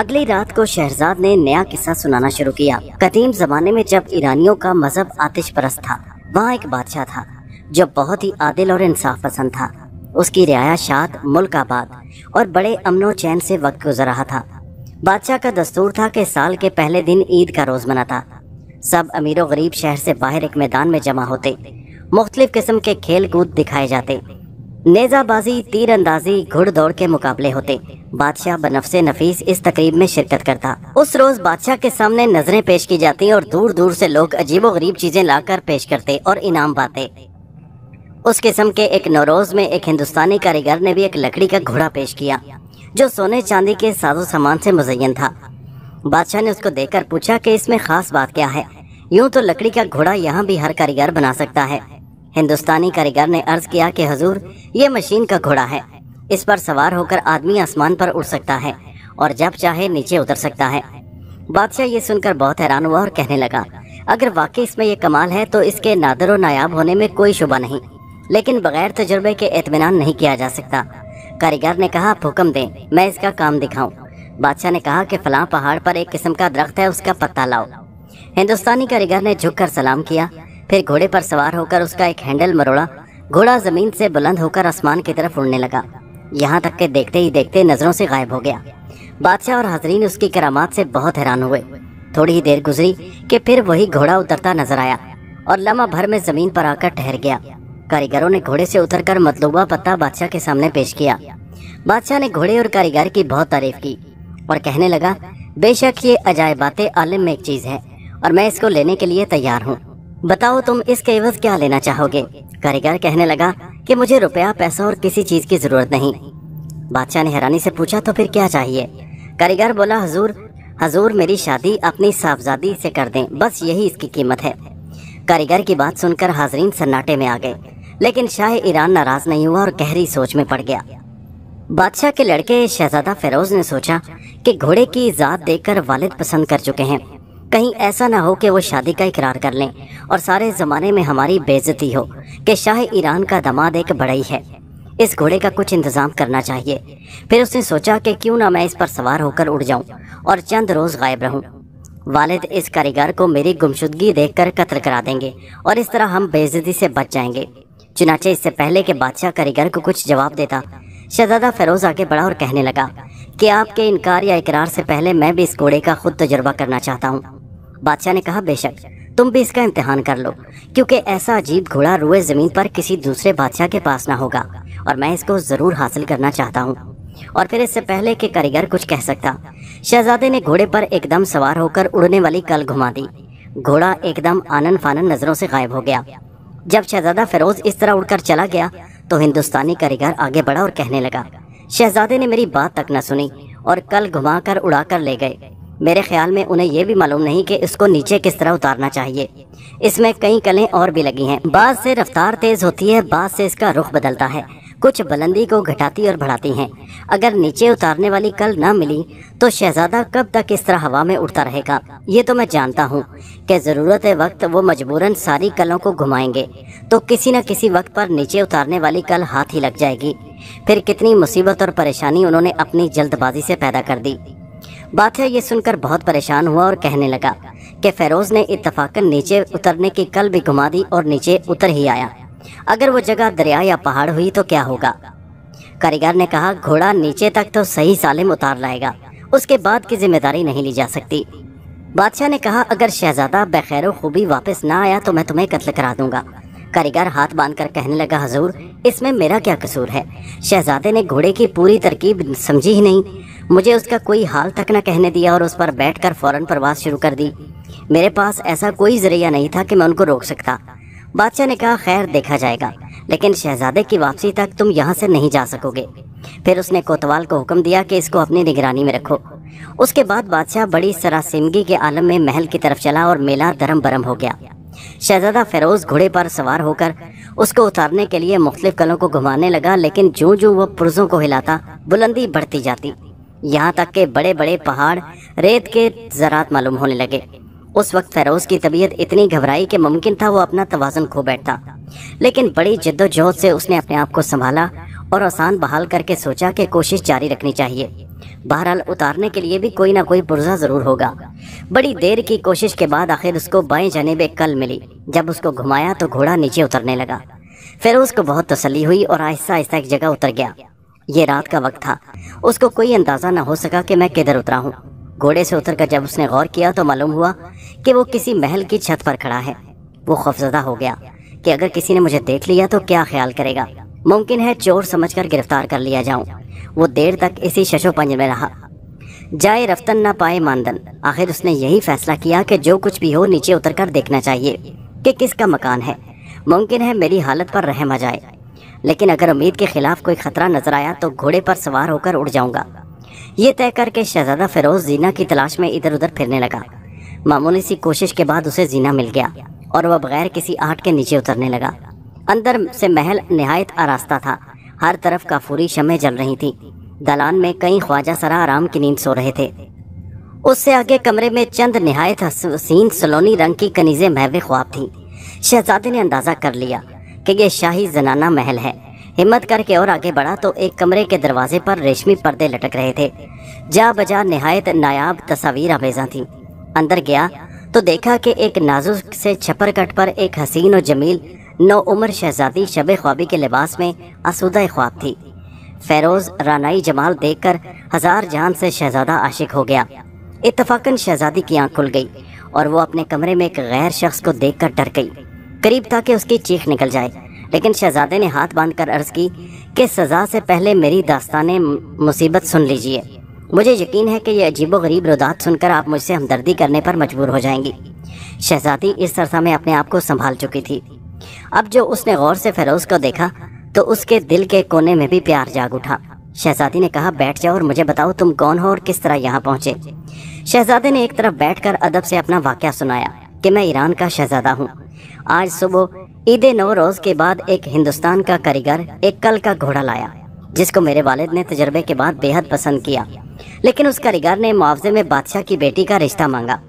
अगली रात को शहजाद ने नया किस्सा सुनाना शुरू किया। कदीम जमाने में जब ईरानियों का मज़हब आतिश परस्त था, वहाँ एक बादशाह था, जो बहुत ही आदिल और इंसाफ पसंद था। उसकी रियाया शाद मुल्क आबाद और बड़े अमनो चैन से वक्त गुजर रहा था। बादशाह का दस्तूर था कि साल के पहले दिन ईद का रोज मनाता सब अमीरों गरीब शहर से बाहर एक मैदान में जमा होते। मुख्तलिफ़ किस्म के खेल कूद दिखाए जाते। नेजाबाजी तीर अंदाजी घुड़दौड़ के मुकाबले होते। बादशाह बनफसे नफीस इस तकरीब में शिरकत करता। उस रोज बादशाह के सामने नज़रें पेश की जाती और दूर दूर से लोग अजीबो गरीब चीज़ें लाकर पेश करते और इनाम पाते। उस किस्म के एक नौरोज में एक हिंदुस्तानी कारीगर ने भी एक लकड़ी का घोड़ा पेश किया, जो सोने चांदी के साजो सामान से मुजयन था। बादशाह ने उसको देखकर पूछा कि इसमें खास बात क्या है? यूँ तो लकड़ी का घोड़ा यहाँ भी हर कारीगर बना सकता है। हिंदुस्तानी कारीगर ने अर्ज़ किया कि हजूर, ये मशीन का घोड़ा है। इस पर सवार होकर आदमी आसमान पर उड़ सकता है और जब चाहे नीचे उतर सकता है। बादशाह ये सुनकर बहुत हैरान हुआ और कहने लगा, अगर वाकई इसमें यह कमाल है तो इसके नादर नायाब होने में कोई शुबा नहीं। लेकिन बगैर तजुर्बे के इतमान नहीं किया जा सकता। कारीगर ने कहा हुक्म दें, मैं इसका काम दिखाऊँ। बादशाह ने कहा कि फलां पहाड़ पर एक किस्म का दरख्त है, उसका पत्ता लाओ। हिंदुस्तानी कारीगर ने झुककर सलाम किया। फिर घोड़े पर सवार होकर उसका एक हैंडल मरोड़ा। घोड़ा ज़मीन से बुलंद होकर आसमान की तरफ़ उड़ने लगा। यहाँ तक के देखते ही देखते नज़रों से गायब हो गया। बादशाह और हाजरीन उसकी करामात से बहुत हैरान हुए। थोड़ी ही देर गुजरी कि फिर वही घोड़ा उतरता नज़र आया और लम्हा भर में ज़मीन पर आकर ठहर गया। कारीगरों ने घोड़े से उतरकर मतलूबा पत्ता बादशाह के सामने पेश किया। बादशाह ने घोड़े और कारीगर की बहुत तारीफ़ की और कहने लगा, बेशक ये अजायबात आलिम में एक चीज़ है और मैं इसको लेने के लिए तैयार हूँ। बताओ तुम इसके एवज क्या लेना चाहोगे? कारीगर कहने लगा कि मुझे रुपया, पैसा और किसी चीज़ की ज़रूरत नहीं। बादशाह ने हैरानी से पूछा तो फिर क्या चाहिए? कारीगर बोला, हजूर हजूर मेरी शादी अपनी साहबजादी से कर दें। बस यही इसकी कीमत है। कारीगर की बात सुनकर हाजरीन सन्नाटे में आ गए, लेकिन शाह ईरान नाराज़ नहीं हुआ और गहरी सोच में पड़ गया। बादशाह के लड़के शहजादा फेरोज ने सोचा कि घोड़े की जात देखकर वालिद पसंद कर चुके हैं। कहीं ऐसा ना हो कि वो शादी का इकरार कर लें और सारे जमाने में हमारी बेजती हो कि शाह ईरान का दमाद एक बड़ई है। इस घोड़े का कुछ इंतज़ाम करना चाहिए। फिर उसने सोचा कि क्यों ना मैं इस पर सवार होकर उड़ जाऊँ और चंद रोज गायब रहूँ। वालिद इस कारीगर को मेरी गुमशुदगी देखकर कत्ल करा देंगे और इस तरह हम बेजती से बच जाएँगे। चुनाचे इससे पहले के बादशाह कारीगर को कुछ जवाब देता, शहजादा फेरोज आगे बढ़ा और कहने लगा कि आपके इनकार या इकरार से पहले मैं भी इस घोड़े का खुद तजुर्बा करना चाहता हूँ। बादशाह ने कहा, बेशक, तुम भी इसका इम्तिहान कर लो, क्योंकि ऐसा अजीब घोड़ा रुए ज़मीन पर किसी दूसरे बादशाह के पास ना होगा, और मैं इसको ज़रूर हासिल करना चाहता हूँ। और फिर इससे पहले कि कारीगर कुछ कह सकता, शहजादे ने घोड़े पर एकदम सवार होकर उड़ने वाली कल घुमा दी। घोड़ा एकदम आनन फानन नज़रों से गायब हो गया। जब शहजादा फिरोज इस तरह उड़कर चला गया तो हिंदुस्तानी कारीगर आगे बढ़ा और कहने लगा, शहजादे ने मेरी बात तक न सुनी, और कल घुमाकर, उड़ाकर ले गए। मेरे ख्याल में उन्हें यह भी मालूम नहीं कि इसको नीचे किस तरह उतारना चाहिए। इसमें कई कलें और भी लगी हैं। बाद से रफ्तार तेज होती है बाद से इसका रुख बदलता है। कुछ बुलंदी को घटाती और बढ़ाती हैं। अगर नीचे उतारने वाली कल न मिली तो शहजादा कब तक इस तरह हवा में उड़ता रहेगा? ये तो मैं जानता हूँ कि ज़रूरत वक्त वो मजबूरन सारी कलों को घुमाएँगे। तो किसी न किसी वक्त पर नीचे उतारने वाली कल हाथ ही लग जाएगी। फिर कितनी मुसीबत और परेशानी उन्होंने अपनी जल्दबाजी से पैदा कर दी। बादशाह ये सुनकर बहुत परेशान हुआ और कहने लगा कि फेरोज ने इतफाकन नीचे उतरने की कल भी घुमा दी और नीचे उतर ही आया। अगर वो जगह दरिया या पहाड़ हुई तो क्या होगा? कारीगर ने कहा, घोड़ा नीचे तक तो सही सालिम उतार लाएगा, उसके बाद की ज़िम्मेदारी नहीं ली जा सकती। बादशाह ने कहा, अगर शहजादा बखैर खूबी वापस ना आया तो मैं तुम्हें कत्ल करा दूँगा। कारीगर हाथ बांधकर कहने लगा, हजूर, इसमें मेरा क्या कसूर है? शहजादे ने घोड़े की पूरी तरकीब समझी ही नहीं। मुझे उसका कोई हाल तक न कहने दिया और उस पर बैठकर फ़ौरन प्रवास शुरू कर दी। मेरे पास ऐसा कोई ज़रिया नहीं था कि मैं उनको रोक सकता। बादशाह ने कहा, खैर, देखा जाएगा। लेकिन शहजादे की वापसी तक तुम यहाँ से नहीं जा सकोगे। फिर उसने कोतवाल को हुक्म दिया कि इसको अपनी निगरानी में रखो। उसके बाद बादशाह बड़ी सरासिमगी के आलम में महल की तरफ़ चला और मेला दरम बरम हो गया। शहजादा फेरोज घोड़े पर सवार होकर उसको उतारने के लिए मुख्तलिफ़ कलों को घुमाने लगा, लेकिन जो जो वह पुरजों को हिलाता, बुलंदी बढ़ती जाती। यहाँ तक के बड़े बड़े पहाड़ रेत के ज़रात मालूम होने लगे। उस वक्त फेरोज की तबीयत इतनी घबराई कि मुमकिन था वो अपना तवाजन खो बैठता। लेकिन बड़ी जद्दोजहद से उसने अपने आप को संभाला और आसान बहाल करके सोचा कि कोशिश जारी रखनी चाहिए। बहरहाल, उतारने के लिए भी कोई ना कोई पुर्जा ज़रूर होगा। बड़ी देर की कोशिश के बाद आखिर उसको बाएँ जनेब एक कल मिली। जब उसको घुमाया तो घोड़ा नीचे उतरने लगा। फिर उसको बहुत तसली हुई और आहिस्ता आहिस्ता एक जगह उतर गया। ये रात का वक्त था। उसको कोई अंदाज़ा न हो सका कि मैं किधर उतरा हूँ। घोड़े से उतरकर जब उसने गौर किया तो मालूम हुआ कि वो किसी महल की छत पर खड़ा है। वो खौफजदा हो गया कि अगर किसी ने मुझे देख लिया तो क्या ख्याल करेगा। मुमकिन है चोर समझकर गिरफ़्तार कर लिया जाऊँ। वो देर तक इसी शशो पंज में रहा। जाए रफ्तन ना पाए मानदन। आखिर उसने यही फैसला किया कि जो कुछ भी हो नीचे उतरकर देखना चाहिए कि किसका मकान है। मुमकिन है मेरी हालत पर रहम आ जाए। लेकिन अगर उम्मीद के खिलाफ कोई खतरा नज़र आया तो घोड़े पर सवार होकर उड़ जाऊँगा। ये तय करके शहजादा फिरोज जीना की तलाश में इधर उधर फिरने लगा। मामूली सी कोशिश के बाद उसे जीना मिल गया, और वह बगैर किसी आहट के नीचे उतरने लगा। अंदर से महल नहायत आरास्ता था। हर तरफ़ काफूरी शमें जल रही थी। दलान में कई ख्वाजा सरा आराम की नींद सो रहे थे। उससे आगे कमरे में चंद नहायत हसीन सलोनी रंग की कनीजें महवे ख्वाब थी। शहजादे ने अंदाज़ा कर लिया कि यह शाही जनाना महल है। हिम्मत करके और आगे बढ़ा तो एक कमरे के दरवाजे पर रेशमी पर्दे लटक रहे थे। जा बजा नहायत नायाब तस्वीर आमेजा थी। अंदर गया तो देखा कि एक नाजुक से छपर कट पर एक हसीन और जमील नौ उम्र शहजादी शब ख्वाबी के लिबास में आसूदा ख्वाब थी। फेरोज रानाई जमाल देखकर हज़ार जान से शहजादा आशिक हो गया। इतफाकन शहजादी की आँख खुल गई और वो अपने कमरे में एक गैर शख्स को देखकर डर गई। करीब था कि उसकी चीख निकल जाए। लेकिन शहजादे ने हाथ बांधकर अर्ज़ की कि सज़ा से पहले मेरी दास्तान मुसीबत सुन लीजिए। मुझे यकीन है कि यह अजीब गरीब रुदात सुनकर आप मुझसे हमदर्दी करने पर मजबूर हो जाएँगी। शहजादी इस तरसा में अपने आप को संभाल चुकी थी। अब जो उसने गौर से फेरोज को देखा तो उसके दिल के कोने में भी प्यार जाग उठा। शहजादी ने कहा, बैठ जाओ और मुझे बताओ तुम कौन हो और किस तरह यहाँ पहुँचे? शहजादे ने एक तरफ़ बैठकर अदब से अपना वाक्य सुनाया कि मैं ईरान का शहजादा हूँ। आज सुबह ईद नौरोज के बाद एक हिंदुस्तान का कारीगर एक कल का घोड़ा लाया, जिसको मेरे वालिद ने तजर्बे के बाद बेहद पसंद किया। लेकिन उस कारीगर ने मुआवजे में बादशाह की बेटी का रिश्ता मांगा।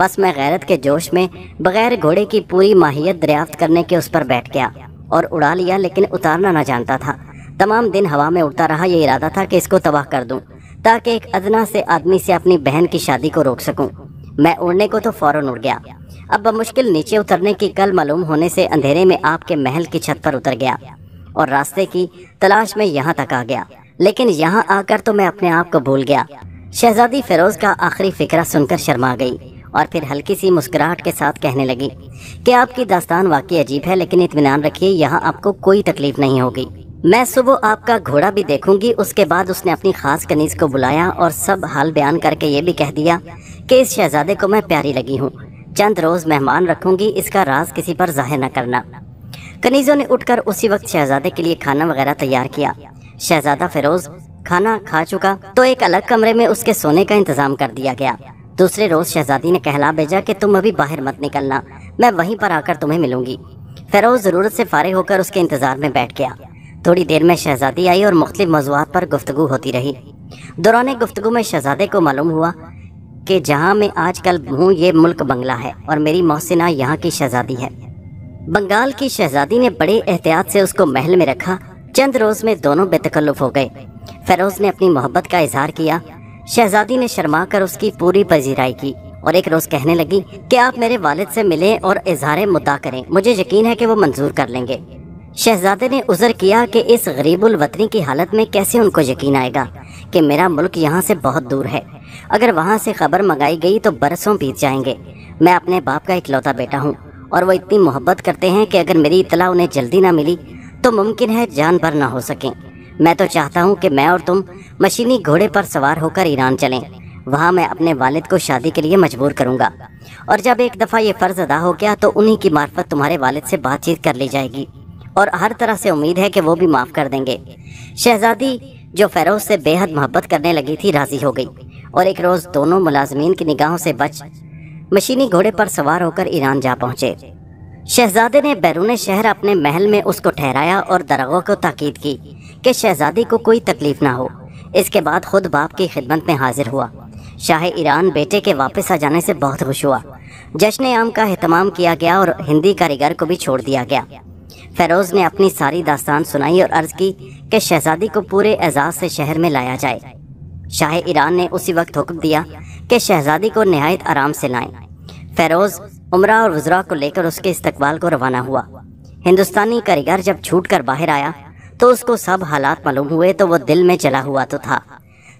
बस मैं गैरत के जोश में बगैर घोड़े की पूरी माहियत दरियाफ्त करने के उस पर बैठ गया और उड़ा लिया, लेकिन उतारना ना जानता था। तमाम दिन हवा में उड़ता रहा, ये इरादा था कि इसको तबाह कर दूँ, ताकि एक अदना से आदमी से अपनी बहन की शादी को रोक सकूँ। मैं उड़ने को तो फ़ौरन उड़ गया। अब मुश्किल नीचे उतरने की कल मालूम होने से अंधेरे में आपके महल की छत पर उतर गया और रास्ते की तलाश में यहाँ तक आ गया। लेकिन यहाँ आकर तो मैं अपने आप को भूल गया। शहजादी फिरोज का आखिरी फिक्रा सुनकर शर्मा गई और फिर हल्की सी मुस्कुराहट के साथ कहने लगी, कि आपकी दास्तान वाकई अजीब है, लेकिन इतमान रखिए, यहाँ आपको कोई तकलीफ़ नहीं होगी। मैं सुबह आपका घोड़ा भी देखूँगी, उसके बाद उसने अपनी खास कनीज को बुलाया और सब हाल बयान करके ये भी कह दिया कि इस शहजादे को मैं प्यारी लगी हूँ। चंद रोज मेहमान रखूँगी, इसका राज किसी पर ज़ाहिर न करना। कनीजों ने उठकर उसी वक्त शहजादे के लिए खाना वगैरह तैयार किया। शहजादा फिरोज, खाना खा चुका तो एक अलग कमरे में उसके सोने का इंतज़ाम कर दिया गया। दूसरे रोज शहजादी ने कहला भेजा कि तुम अभी बाहर मत निकलना, मैं वहीं पर आकर तुम्हें मिलूँगी। फिरोज ज़रूरत से फारे होकर उसके इंतज़ार में बैठ गया। थोड़ी देर में शहजादी आई और मुख्तलिफ़ मौजूद पर गुफ्तगु होती रही। दौरान गुफ्तगु में शहजादे को मालूम हुआ कि जहाँ मैं आजकल हूँ, ये मुल्क बंगला है और मेरी मोहसिना यहाँ की शहजादी है। बंगाल की शहजादी ने बड़े एहतियात से उसको महल में रखा। चंद रोज में दोनों बेतकल्लुफ हो गए। फेरोज ने अपनी मोहब्बत का इजहार किया। शहजादी ने शर्मा कर उसकी पूरी पजीराई की और एक रोज कहने लगी कि आप मेरे वालिद से मिलें और इजहार मुद्दा करें। मुझे यकीन है कि वो मंजूर कर लेंगे। शहजादे ने उजर किया कि इस गरीबुल वतनी की हालत में कैसे उनको यकीन आएगा कि मेरा मुल्क यहाँ से बहुत दूर है। अगर वहाँ से खबर मंगाई गई तो बरसों बीत जाएँगे। मैं अपने बाप का इकलौता बेटा हूँ और वो इतनी मोहब्बत करते हैं कि अगर मेरी इतला उन्हें जल्दी ना मिली तो मुमकिन है जान भर ना हो सकें। मैं तो चाहता हूँ कि मैं और तुम मशीनी घोड़े पर सवार होकर ईरान चलें। वहाँ मैं अपने वालिद को शादी के लिए मजबूर करूँगा। और जब एक दफ़ा ये फ़र्ज़ अदा हो गया तो उन्हीं की मार्फत तुम्हारे वालिद से बातचीत कर ली जाएगी। और हर तरह से उम्मीद है कि वो भी माफ़ कर देंगे। शहजादी, जो फेरोज से बेहद मोहब्बत करने लगी थी, राज़ी हो गई। और एक रोज़ दोनों मुलाजमीन की निगाहों से बच मशीनी घोड़े पर सवार होकर ईरान जा पहुँचे। शहजादे ने बैरून शहर अपने महल में उसको ठहराया और दरगों को ताकीद की कि शहजादी को कोई तकलीफ़ ना हो। इसके बाद खुद बाप की खिदमत में हाजिर हुआ। शाह ईरान बेटे के वापस आ जाने से बहुत खुश हुआ। जश्न आम का अहतमाम किया गया और हिंदी कारीगर को भी छोड़ दिया गया। फेरोज ने अपनी सारी दास्तान सुनाई और अर्ज़ की कि शहजादी को पूरे एजाज से शहर में लाया जाए। शाह ईरान ने उसी वक्त हुक्म दिया कि शहजादी को नहायत आराम से लाएँ। फेरोज, उमरा और वजरा को लेकर उसके इस्तकबाल को रवाना हुआ। हिंदुस्तानी कारीगर जब छूट कर बाहर आया तो उसको सब हालात मालूम हुए तो वो दिल में जला हुआ तो था।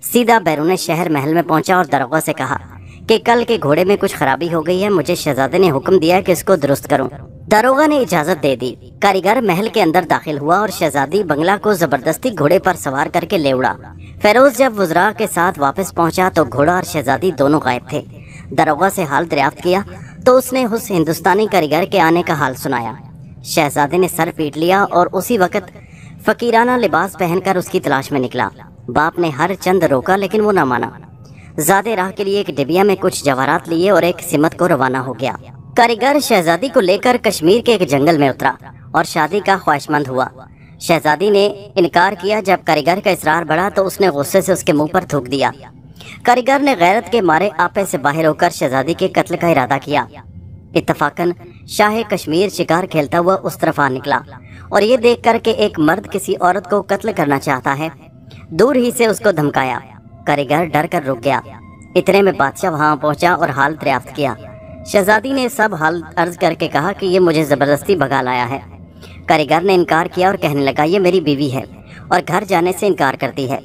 सीधा बैरून शहर महल में पहुँचा और दरोगा से कहा कि कल के घोड़े में कुछ खराबी हो गई है, मुझे शहजादे ने हुक्म दिया कि इसको दुरुस्त करूँ। दरोगा ने इजाज़त दे दी। कारीगर महल के अंदर दाखिल हुआ और शहजादी बंगला को ज़बरदस्ती घोड़े पर सवार करके ले उड़ा। फेरोज जब वजरा के साथ वापस पहुँचा तो घोड़ा और शहजादी दोनों गायब थे। दरोगा से हाल दरियाफ्त किया तो उसने उस हिंदुस्तानी कारीगर के आने का हाल सुनाया। शहजादे ने सर पीट लिया और उसी वक्त फकीराना लिबास पहनकर उसकी तलाश में निकला। बाप ने हर चंद रोका लेकिन वो न माना। ज़्यादा राह के लिए एक डिबिया में कुछ जवाहरात लिए और एक सिमत को रवाना हो गया। कारीगर शहजादी को लेकर कश्मीर के एक जंगल में उतरा और शादी का ख्वाहिशमंद हुआ। शहजादी ने इनकार किया, जब कारीगर का इसरार बढ़ा तो उसने गुस्से से उसके मुँह पर थूक दिया। कारीगर ने गैरत के मारे आपे से बाहर होकर शहजादी के कत्ल का इरादा किया। इतफाकन शाह कश्मीर शिकार खेलता हुआ उस तरफ़ आ निकला और ये देख कर के एक मर्द किसी औरत को कत्ल करना चाहता है, दूर ही से उसको धमकाया। कारीगर डर कर रुक गया। इतने में बादशाह वहाँ पहुँचा और हाल दरियाफ्त किया। शहजादी ने सब हाल अर्ज़ करके कहा कि ये मुझे ज़बरदस्ती भगा लाया है। कारीगर ने इनकार किया और कहने लगा, ये मेरी बीवी है और घर जाने से इनकार करती है।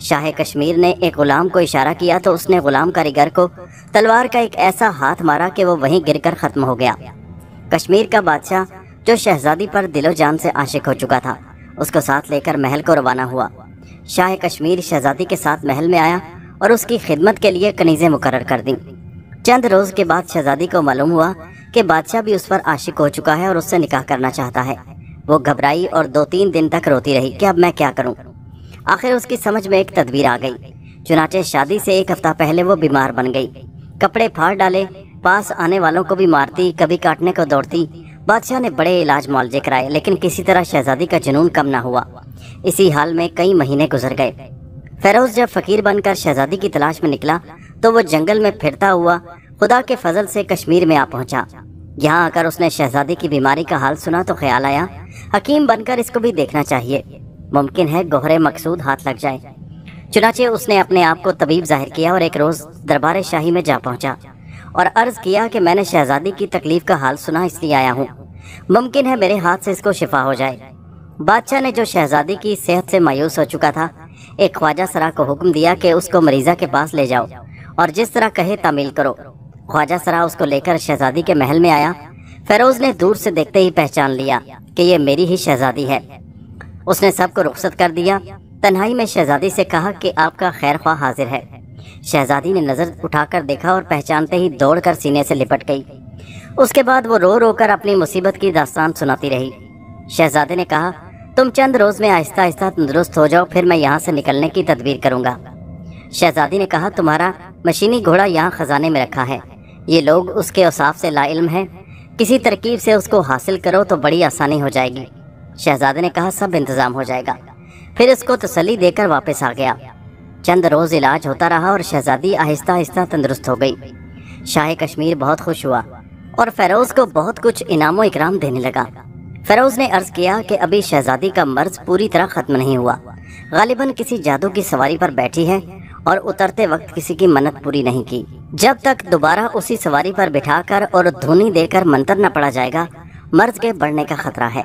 शाह कश्मीर ने एक गुलाम को इशारा किया तो उसने गुलाम कारीगर को तलवार का एक ऐसा हाथ मारा कि वो वहीं गिरकर ख़त्म हो गया। कश्मीर का बादशाह, जो शहजादी पर दिलो जान से आशिक हो चुका था, उसको साथ लेकर महल को रवाना हुआ। शाह कश्मीर शहजादी के साथ महल में आया और उसकी खिदमत के लिए कनीज़ें मुकर कर दी। चंद रोज़ के बाद शहजादी को मालूम हुआ कि बादशाह भी उस पर आशिक हो चुका है और उससे निकाह करना चाहता है। वो घबराई और दो तीन दिन तक रोती रही कि अब मैं क्या करूँ। आखिर उसकी समझ में एक तदबीर आ गई। चुनाचे शादी से एक हफ़्ता पहले वो बीमार बन गई। कपड़े फाड़ डाले, पास आने वालों को भी मारती, कभी काटने को दौड़ती। बादशाह ने बड़े इलाज मुआवजे कराए, लेकिन किसी तरह शहजादी का जुनून कम ना हुआ। इसी हाल में कई महीने गुजर गए। फेरोज जब फकीर बनकर शहजादी की तलाश में निकला तो वो जंगल में फिरता हुआ खुदा के फजल से कश्मीर में आ पहुँचा। यहाँ आकर उसने शहजादी की बीमारी का हाल सुना तो ख्याल आया। हकीम बनकर इसको भी देखना चाहिए। मुमकिन है गोहरे मकसूद हाथ लग जाए। चुनाचे उसने अपने आप को तबीब ज़ाहिर किया और एक रोज़ दरबार शाही में जा पहुँचा और अर्ज़ किया कि मैंने शहजादी की तकलीफ़ का हाल सुना इसलिए आया हूँ। मुमकिन है मेरे हाथ से इसको शिफा हो जाए। बादशाह ने जो शहजादी की सेहत से मायूस हो चुका था, एक ख्वाजा सरा को हुक्म दिया कि उसको मरीजा के पास ले जाओ और जिस तरह कहे तामील करो। ख्वाजा सरा उसको लेकर शहजादी के महल में आया। फेरोज ने दूर से देखते ही पहचान लिया कि ये मेरी ही शहजादी है। उसने सबको रुख्सत कर दिया। तन्हाई में शहजादी से कहा कि आपका खैर ख्वाह हाजिर है। शहजादी ने नज़र उठाकर देखा और पहचानते ही दौड़कर सीने से लिपट गई। उसके बाद वो रो रो कर अपनी मुसीबत की दास्तान सुनाती रही। शहजादे ने कहा, तुम चंद रोज़ में आहिस्ता आहिस्ता तंदुरुस्त हो जाओ, फिर मैं यहाँ से निकलने की तदबीर करूँगा। शहजादी ने कहा, तुम्हारा मशीनी घोड़ा यहाँ खजाने में रखा है। ये लोग उसके औसाफ से लाइल्म हैं। किसी तरकीब से उसको हासिल करो तो बड़ी आसानी हो जाएगी। शहजादे ने कहा, सब इंतज़ाम हो जाएगा। फिर इसको तसली देकर वापस आ गया। चंद रोज़ इलाज होता रहा और शहजादी आहिस्ता आहिस्ता तंदुरुस्त हो गई। शाह कश्मीर बहुत खुश हुआ और फेरोज़ को बहुत कुछ इनाम इकराम देने लगा। फेरोज़ ने अर्ज़ किया कि अभी शहजादी का मर्ज पूरी तरह ख़त्म नहीं हुआ। गालिबन किसी जादू की सवारी पर बैठी है। और उतरते वक्त किसी की मन्नत पूरी नहीं की। जब तक दोबारा उसी सवारी पर बिठाकर और धुनी देकर मंत्र न पड़ा जाएगा, मर्ज के बढ़ने का खतरा है।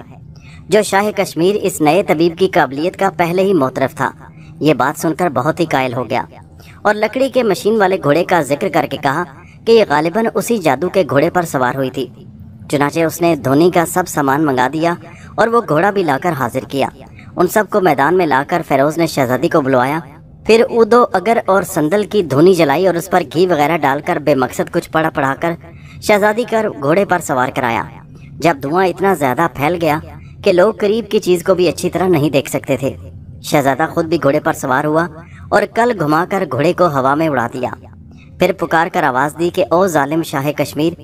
जो शाह कश्मीर इस नए तबीब की काबिलियत का पहले ही मोतरफ था, ये बात सुनकर बहुत ही कायल हो गया। और लकड़ी के मशीन वाले घोड़े का ज़िक्र करके कहा कि ये गालिबन उसी जादू के घोड़े पर सवार हुई थी। चुनाचे उसने धोनी का सब सामान मंगा दिया और वो घोड़ा भी लाकर हाजिर किया। उन सबको मैदान में लाकर फेरोज ने शहजादी को बुलवाया फिर उदो अगर और संदल की धुनी जलाई और उस पर घी वगैरह डालकर बेमकसद कुछ पढ़ा पढ़ाकर शहजादी कर घोड़े पर सवार कराया। जब धुआँ इतना ज़्यादा फैल गया कि लोग करीब की चीज़ को भी अच्छी तरह नहीं देख सकते थे। शहजादा खुद भी घोड़े पर सवार हुआ और कल घुमाकर घोड़े को हवा में उड़ा दिया। फिर पुकार कर आवाज़ दी कि, ओ जालिम शाह कश्मीर,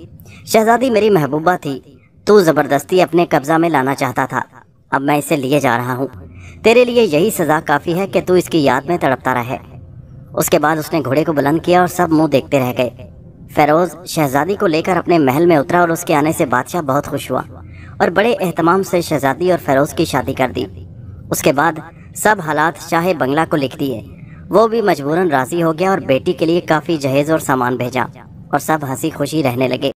शहजादी मेरी महबूबा थी। तू ज़बरदस्ती अपने कब्जा में लाना चाहता था। अब मैं इसे लिए जा रहा हूँ। तेरे लिए यही सजा काफ़ी है कि तू इसकी याद में तड़पता रहे। उसके बाद उसने घोड़े को बुलंद किया और सब मुँह देखते रह गए। फेरोज शहजादी को लेकर अपने महल में उतरा और उसके आने से बादशाह बहुत खुश हुआ और बड़े एहतमाम से शहजादी और फेरोज की शादी कर दी। उसके बाद सब हालात शाह बंगला को लिख दिए। वो भी मजबूरन राज़ी हो गया और बेटी के लिए काफ़ी जहेज और सामान भेजा और सब हँसी खुशी रहने लगे।